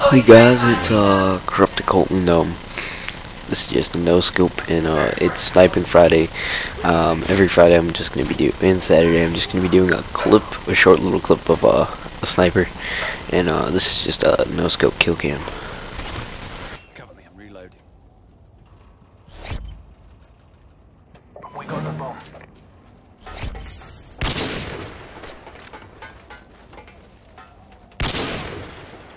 Hi guys, it's uh Corrupted Colt and um this is just a no scope and uh it's sniping Friday. Um every Friday I'm just gonna be doing and Saturday I'm just gonna be doing a clip, a short little clip of uh, a sniper. And uh this is just a no scope kill cam. Cover me, I'm reloading. We got the bomb.